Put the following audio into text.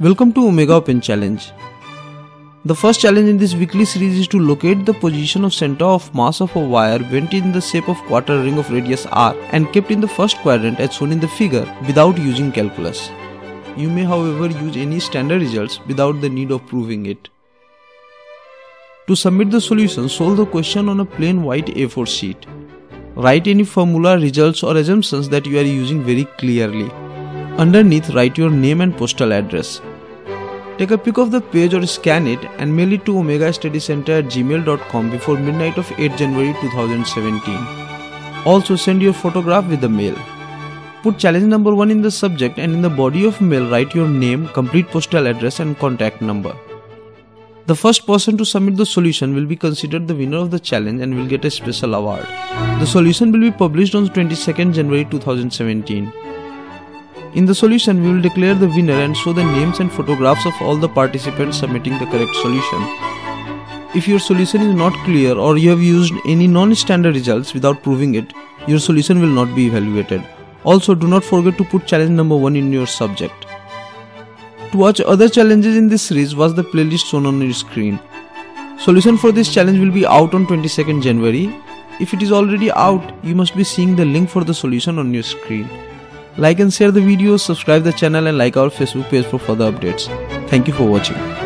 Welcome to Omega Open Challenge. The first challenge in this weekly series is to locate the position of center of mass of a wire bent in the shape of quarter ring of radius r and kept in the first quadrant as shown in the figure without using calculus. You may however use any standard results without the need of proving it. To submit the solution, solve the question on a plain white A4 sheet. Write any formula, results or assumptions that you are using very clearly. Underneath, write your name and postal address. Take a pic of the page or scan it and mail it to Omega Study Center at gmail.com before midnight of 8 January 2017. Also, send your photograph with the mail. Put challenge number 1 in the subject and in the body of mail write your name, complete postal address and contact number. The first person to submit the solution will be considered the winner of the challenge and will get a special award. The solution will be published on 22nd January 2017. In the solution, we will declare the winner and show the names and photographs of all the participants submitting the correct solution. If your solution is not clear or you have used any non-standard results without proving it, your solution will not be evaluated. Also, do not forget to put challenge number 1 in your subject. To watch other challenges in this series, watch the playlist shown on your screen. Solution for this challenge will be out on 22nd January. If it is already out, you must be seeing the link for the solution on your screen. Like and share the video, subscribe the channel and like our Facebook page for further updates. Thank you for watching.